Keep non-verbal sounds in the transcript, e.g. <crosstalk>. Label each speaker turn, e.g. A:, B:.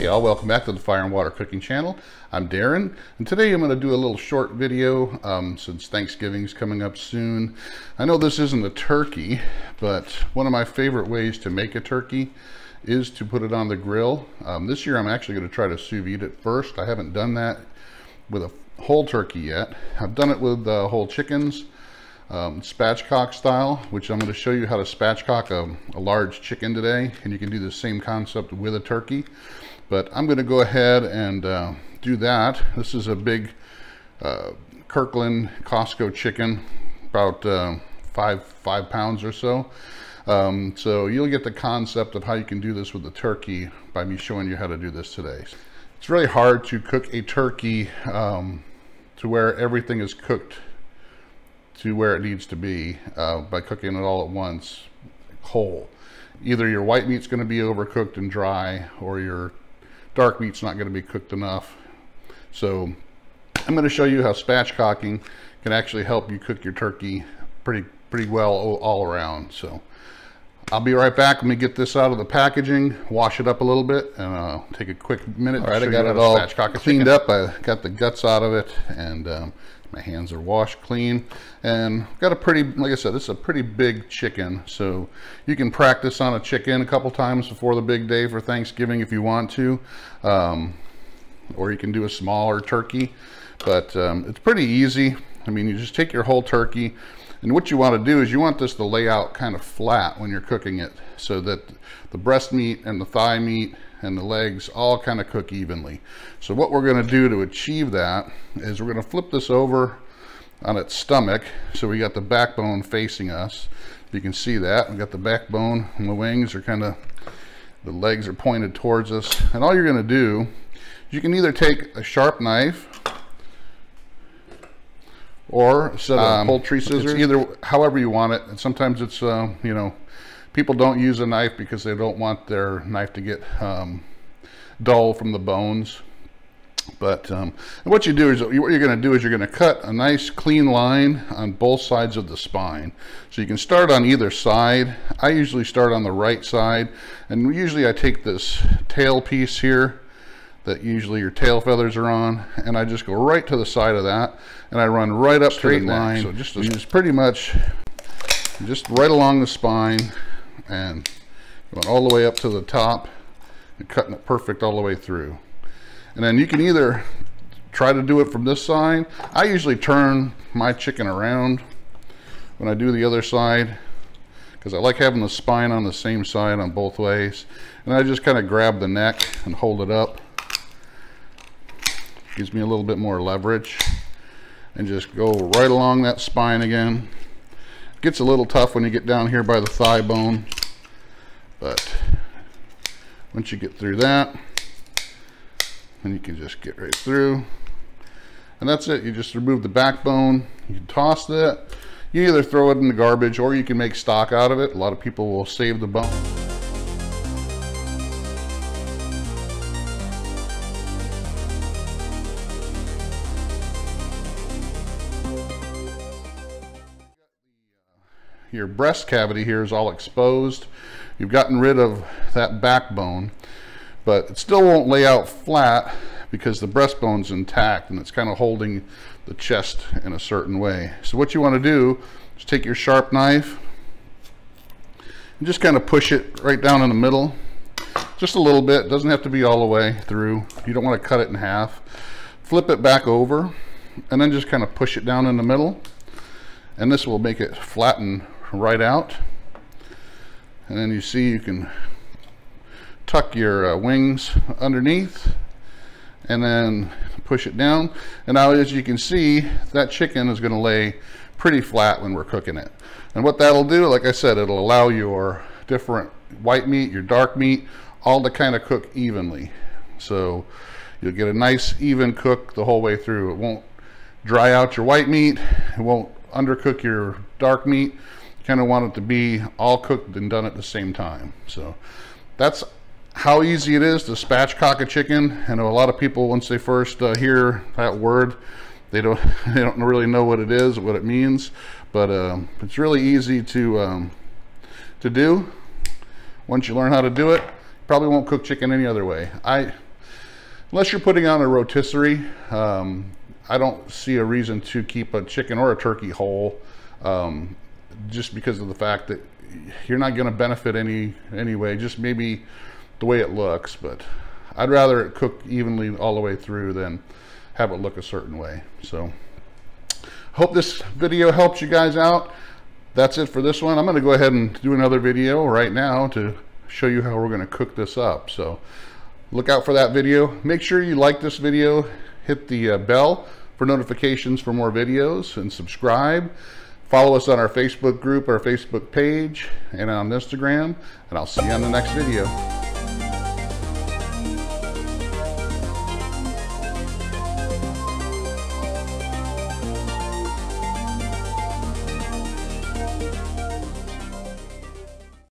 A: Hey all, welcome back to the Fire and Water Cooking Channel. I'm Darren, and today I'm going to do a little short video um, since Thanksgiving's coming up soon. I know this isn't a turkey, but one of my favorite ways to make a turkey is to put it on the grill. Um, this year I'm actually going to try to sous vide it first. I haven't done that with a whole turkey yet. I've done it with uh, whole chickens, um, spatchcock style, which I'm going to show you how to spatchcock a, a large chicken today, and you can do the same concept with a turkey. But I'm going to go ahead and uh, do that. This is a big uh, Kirkland Costco chicken, about uh, five five pounds or so. Um, so you'll get the concept of how you can do this with the turkey by me showing you how to do this today. It's really hard to cook a turkey um, to where everything is cooked to where it needs to be uh, by cooking it all at once whole. Either your white meat's going to be overcooked and dry or your dark meat's not going to be cooked enough. So I'm going to show you how spatchcocking can actually help you cook your turkey pretty pretty well all around. So I'll be right back. Let me get this out of the packaging, wash it up a little bit, and uh, take a quick minute. All right, I got it all cleaned up. I got the guts out of it, and um, my hands are washed clean. And got a pretty, like I said, this is a pretty big chicken. So you can practice on a chicken a couple times before the big day for Thanksgiving if you want to. Um, or you can do a smaller turkey. But um, it's pretty easy. I mean, you just take your whole turkey, and what you want to do is you want this to lay out kind of flat when you're cooking it so that the breast meat and the thigh meat and the legs all kind of cook evenly. So what we're going to do to achieve that is we're going to flip this over on its stomach. So we got the backbone facing us. You can see that. We got the backbone and the wings are kind of, the legs are pointed towards us. And all you're going to do, is you can either take a sharp knife or a set of um, poultry scissors, either however you want it. And sometimes it's, uh, you know, people don't use a knife because they don't want their knife to get um, dull from the bones. But um, what you do is what you're going to do is you're going to cut a nice clean line on both sides of the spine. So you can start on either side. I usually start on the right side, and usually I take this tail piece here that usually your tail feathers are on, and I just go right to the side of that, and I run right up Straight to the line. So just, just pretty much just right along the spine and going all the way up to the top and cutting it perfect all the way through. And then you can either try to do it from this side. I usually turn my chicken around when I do the other side because I like having the spine on the same side on both ways. And I just kind of grab the neck and hold it up. Gives me a little bit more leverage. And just go right along that spine again. Gets a little tough when you get down here by the thigh bone. But once you get through that, then you can just get right through. And that's it. You just remove the backbone. You can toss that. You either throw it in the garbage or you can make stock out of it. A lot of people will save the bone. Your breast cavity here is all exposed. You've gotten rid of that backbone, but it still won't lay out flat because the breastbone's intact and it's kind of holding the chest in a certain way. So what you want to do is take your sharp knife and just kind of push it right down in the middle. Just a little bit, It doesn't have to be all the way through. You don't want to cut it in half. Flip it back over and then just kind of push it down in the middle. And this will make it flatten right out. And then you see you can tuck your uh, wings underneath and then push it down. And now as you can see that chicken is going to lay pretty flat when we're cooking it. And what that'll do like I said it'll allow your different white meat your dark meat all to kind of cook evenly. So you'll get a nice even cook the whole way through. It won't dry out your white meat. It won't undercook your dark meat kind of want it to be all cooked and done at the same time. So that's how easy it is to spatchcock a chicken. I know a lot of people, once they first uh, hear that word, they don't <laughs> they don't really know what it is, what it means, but uh, it's really easy to um, to do. Once you learn how to do it, you probably won't cook chicken any other way. I unless you're putting on a rotisserie, um, I don't see a reason to keep a chicken or a turkey whole um, just because of the fact that you're not going to benefit any anyway, just maybe the way it looks, but I'd rather it cook evenly all the way through than have it look a certain way. So hope this video helps you guys out. That's it for this one. I'm going to go ahead and do another video right now to show you how we're going to cook this up. So look out for that video. Make sure you like this video, hit the uh, bell for notifications for more videos, and subscribe. Follow us on our Facebook group, our Facebook page, and on Instagram, and I'll see you on the next video.